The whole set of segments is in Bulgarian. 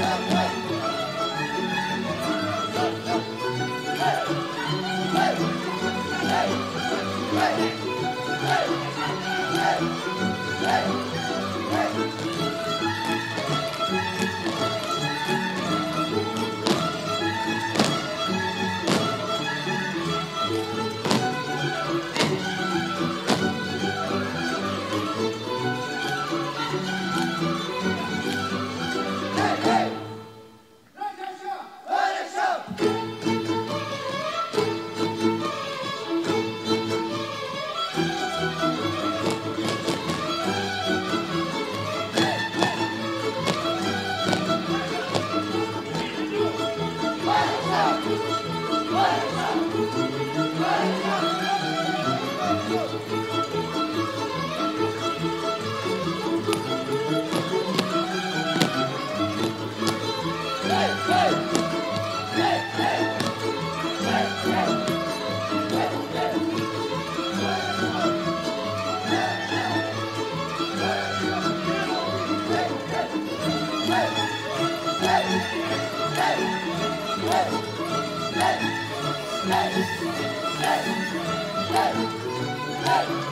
Hey! Hey! Hey!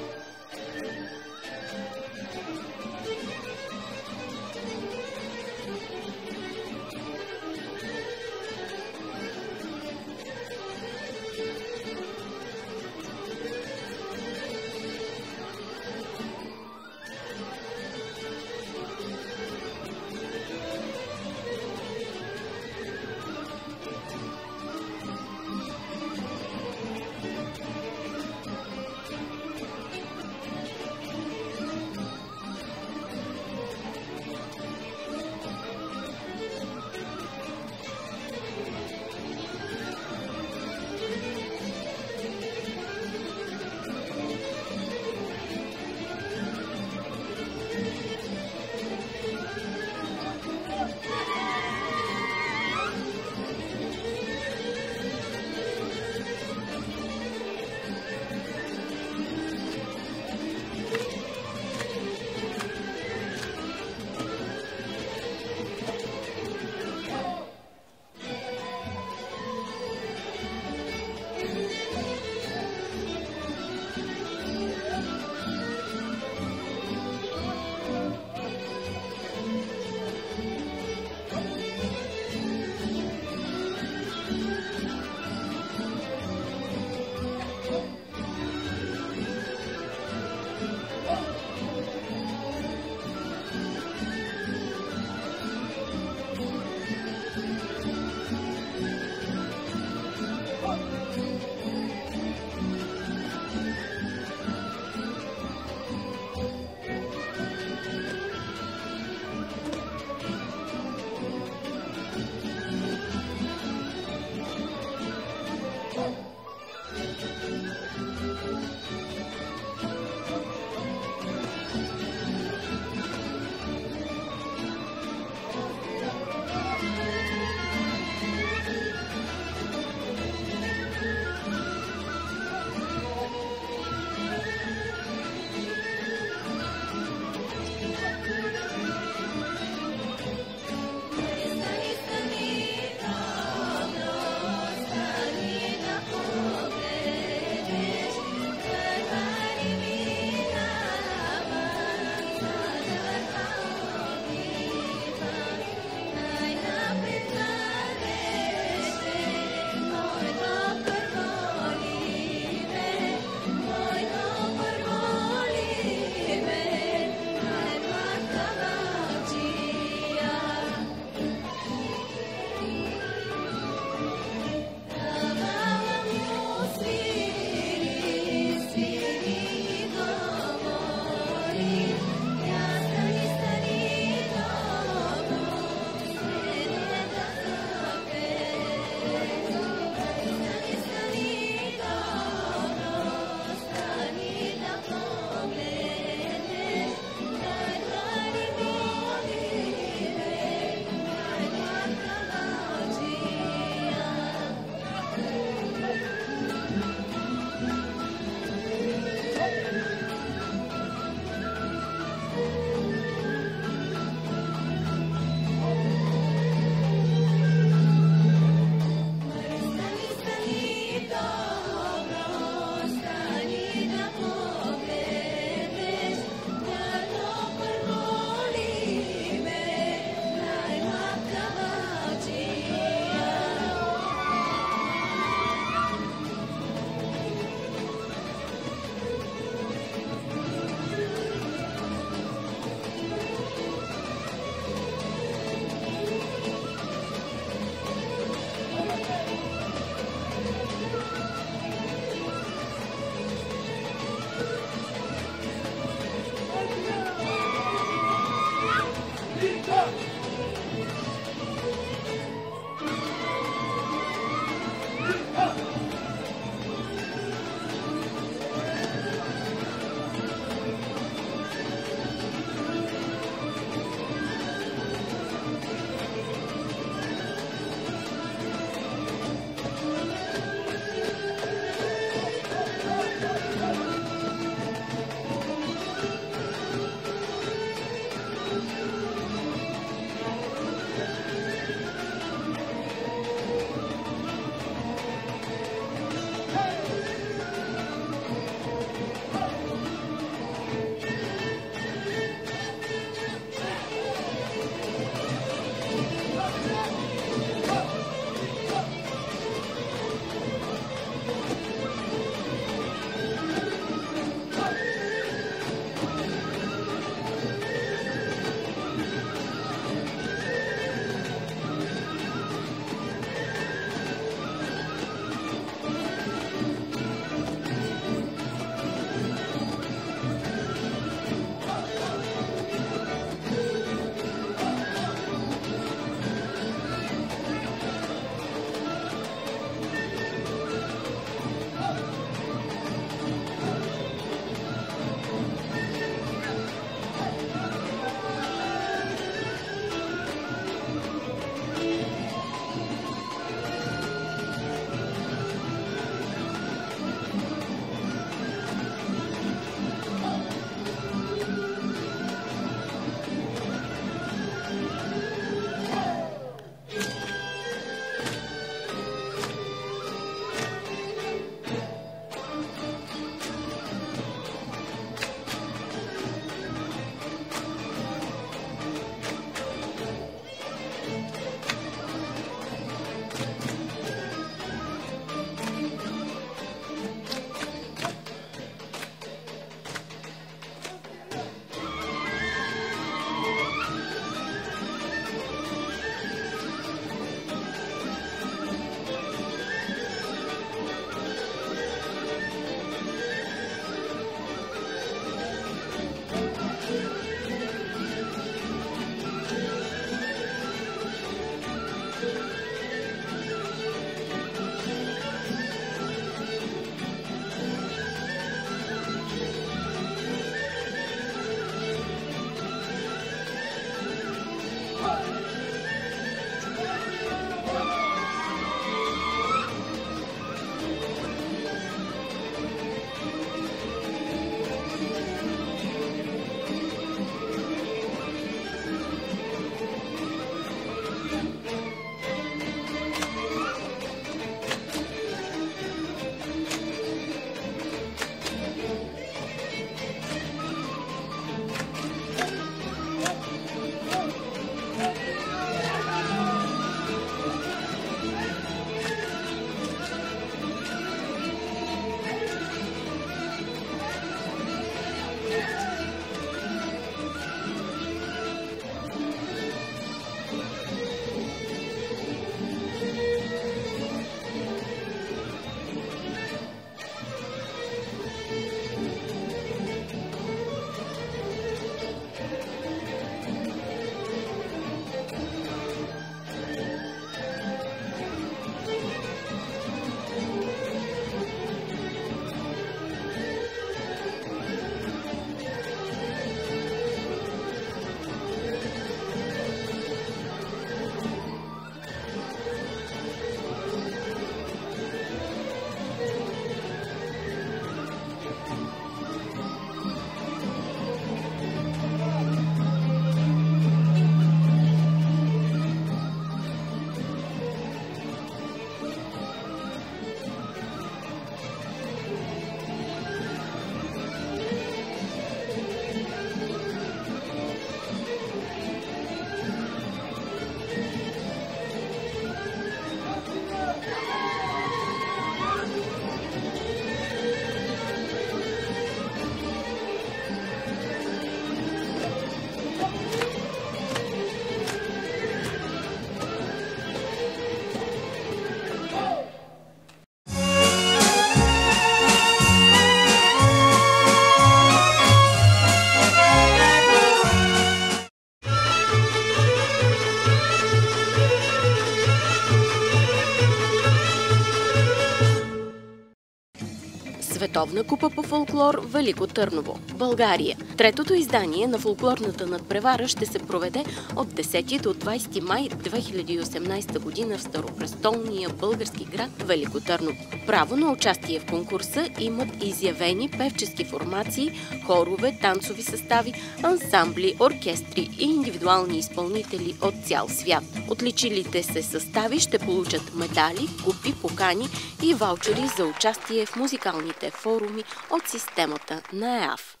Световна купа по фолклор Велико Търново, България. Третото издание на фолклорната надпревара ще се проведе от 10 до 20 май 2018 година в старопрестолния български град Велико Търново. Право на участие в конкурса имат изявени певчески формации, хорове, танцови състави, ансамбли, оркестри и индивидуални изпълнители от цял свят. Отличилите се състави ще получат медали, купи, покани и ваучери за участие в музикалните форуми от системата на ЕАФ.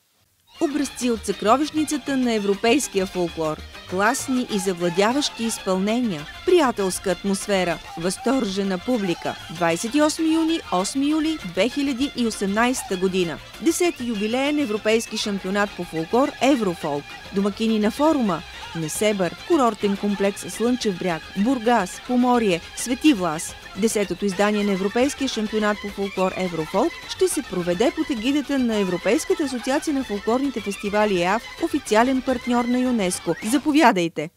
Образци от съкровищницата на европейския фолклор. Класни и завладяващи изпълнения. Приятелска атмосфера. Възторжена публика. 28 юни, 8 юли 2018 година. 10 юбилеен европейски шампионат по фолклор Еврофолк. Домакини на форума Несебър, курортен комплекс Слънчев бряг, Бургас, Поморие, Свети Влас. Десетото издание на Европейския шампионат по фолклор Еврофолк ще се проведе под егидата на Европейската асоциация на фолклорните фестивали ЕАФ, официален партньор на ЮНЕСКО. Заповядайте!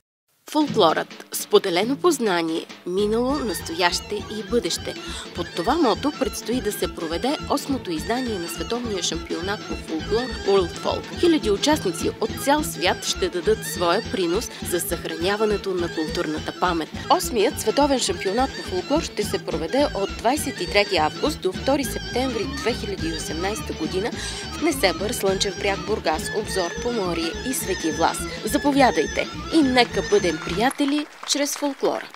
Фолклорът – споделено познание, минало, настояще и бъдеще. Под това мото предстои да се проведе осмото издание на световния шампионат по фолклор World Folk. Хиляди участници от цял свят ще дадат своя принос за съхраняването на културната памет. Осмият световен шампионат по фолклор ще се проведе от 23 август до 2 септември 2018 година в Несебър, Слънчев бряг, Бургас, Обзор, Поморие и Свети Влас. Заповядайте и нека бъдем приятели чрез фолклора.